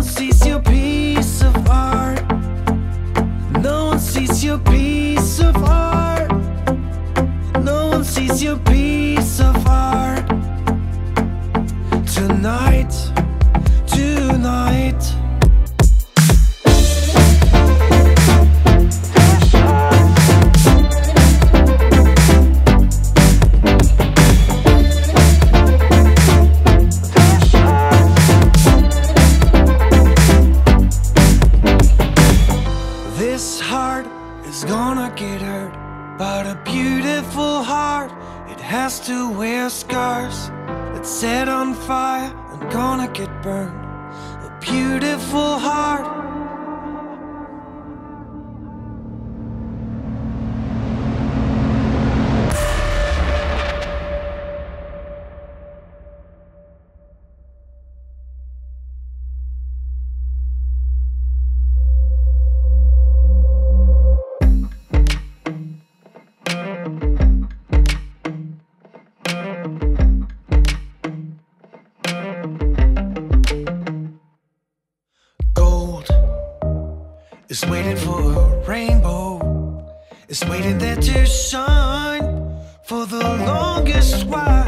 one sees your piece of art. No one sees your piece. This heart is gonna get hurt. But a beautiful heart, it has to wear scars. It's set on fire and gonna get burned. A beautiful heart. It's waiting for a rainbow. It's waiting there to shine for the longest while.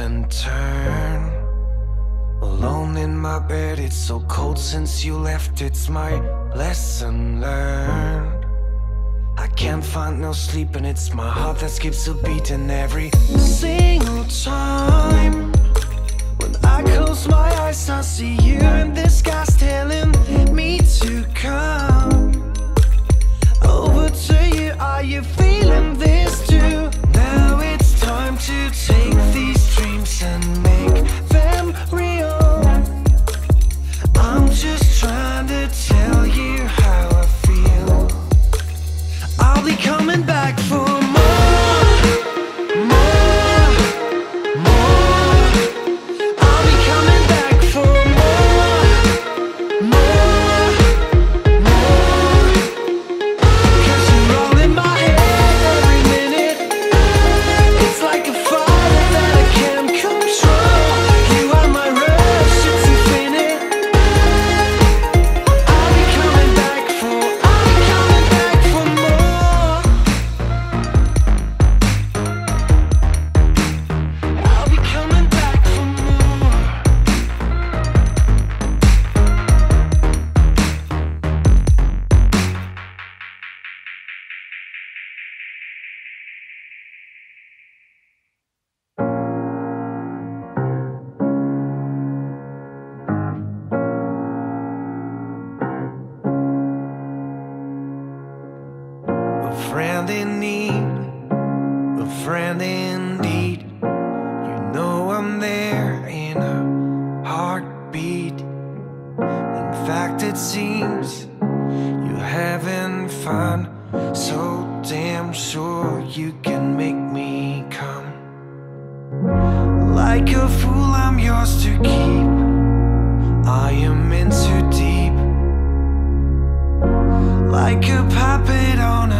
and turn. Alone in my bed, it's so cold since you left. It's my lesson learned. I can't find no sleep and it's my heart that skips a beat in every single time. When I close my eyes, I see you in the sky telling me to come.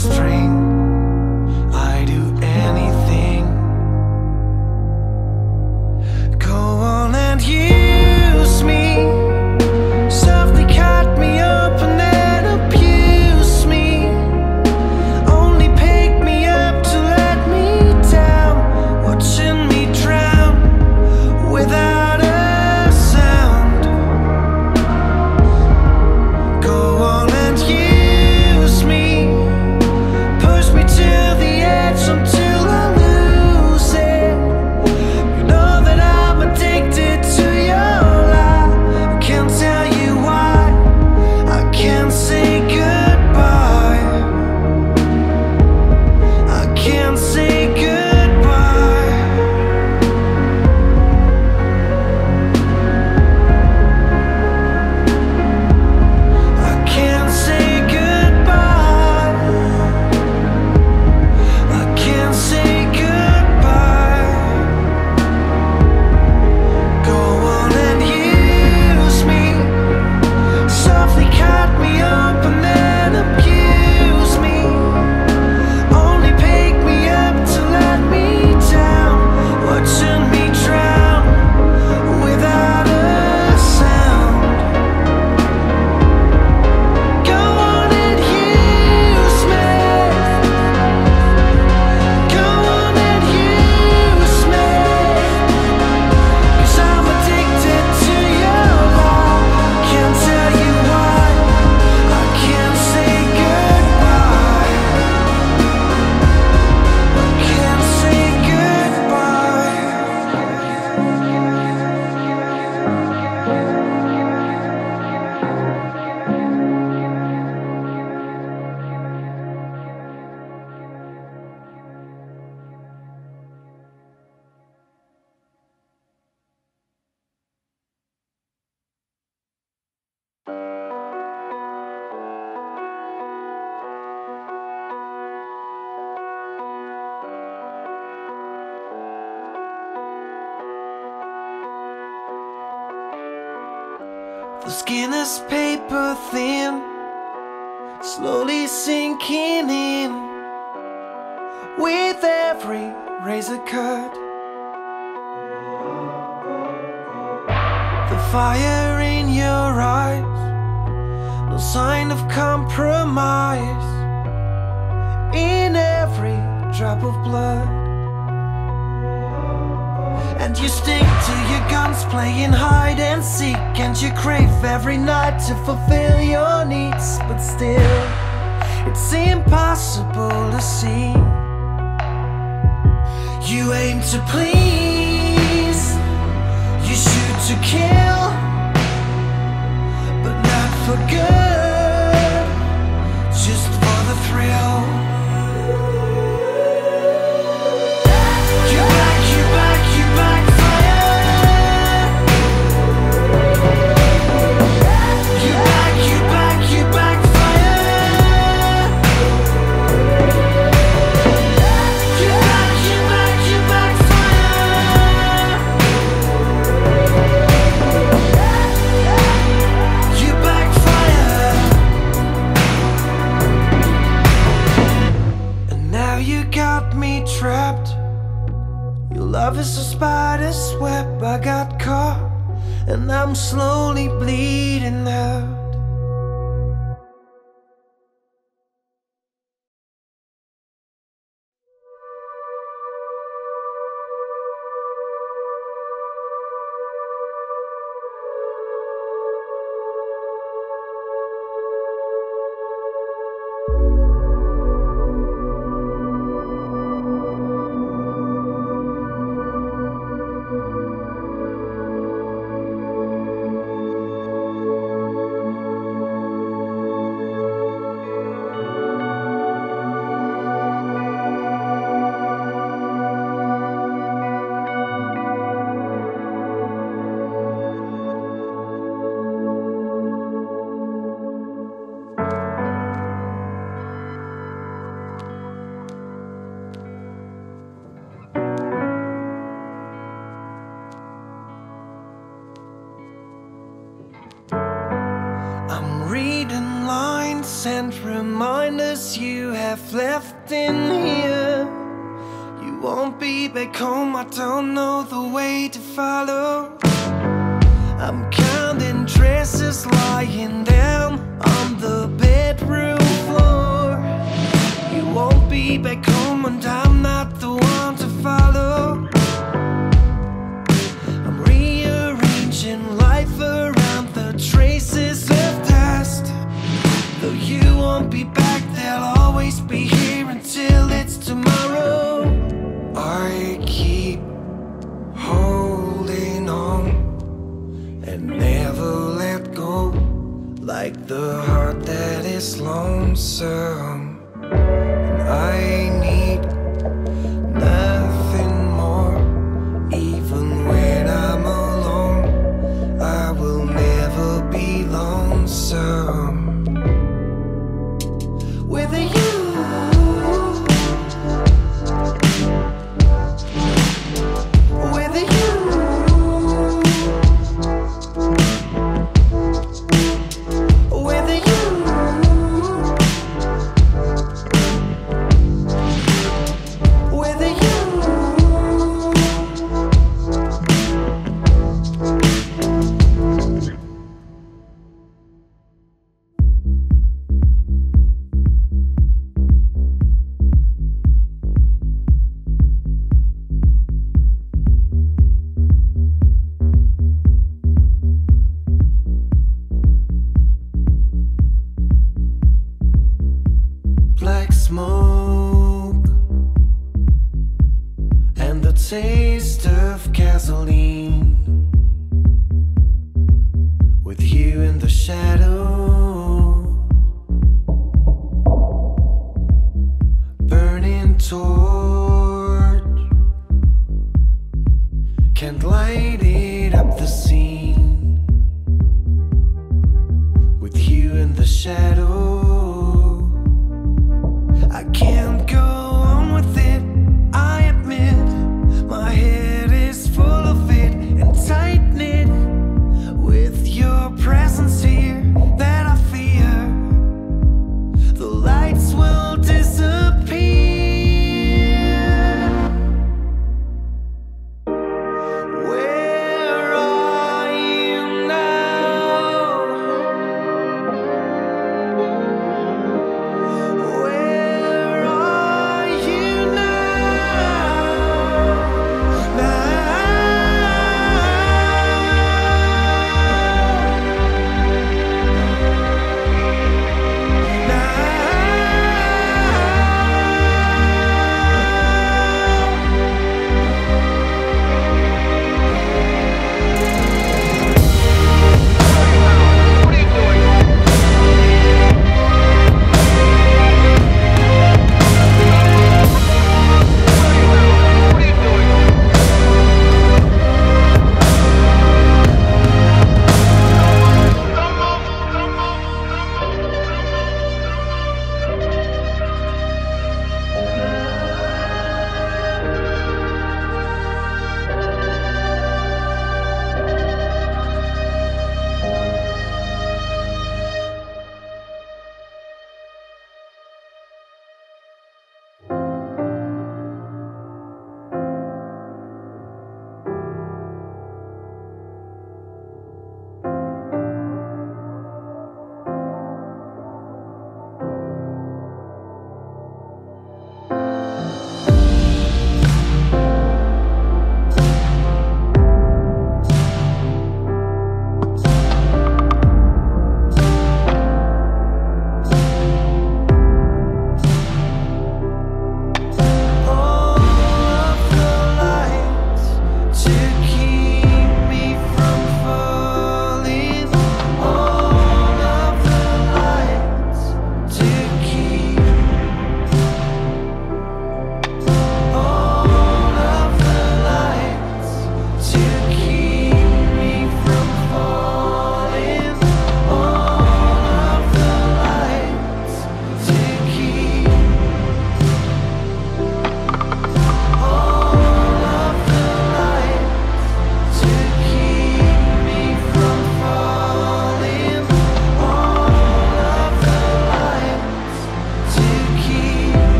string. paper thin Slowly sinking in. With every razor cut The fire in your eyes No sign of compromise. In every drop of blood and you stick to your guns, playing hide and seek. And you crave every night to fulfill your needs. But still, it's impossible to see. You aim to please, you shoot to kill, but not for good. love is a spider's web, I got caught, and I'm slowly bleeding out. And reminders you have left in here. You won't be back home, I don't know the way to follow. I'm counting dresses lying down on the bedroom floor. You won't be back home, and I'm won't be back, they'll always be here until it's tomorrow. I keep holding on and never let go, like the heart that is lonesome. And I need of